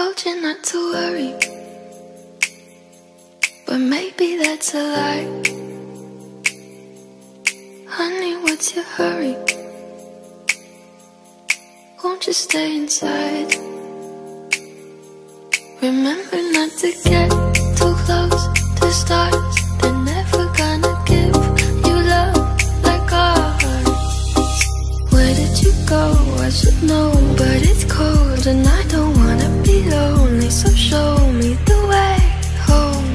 told you not to worry. But maybe that's a lie. Honey, what's your hurry? Won't you stay inside? Remember not to get go? I should know, but it's cold and I don't wanna be lonely. So show me the way home.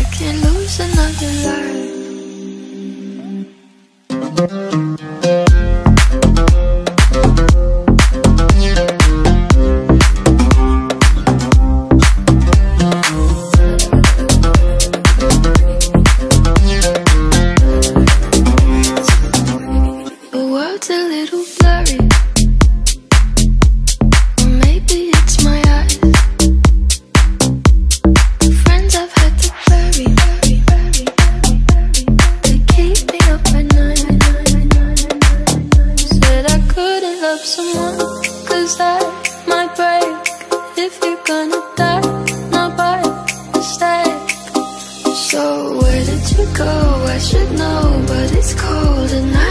I can't lose another life. So where did you go? I should know, but it's cold and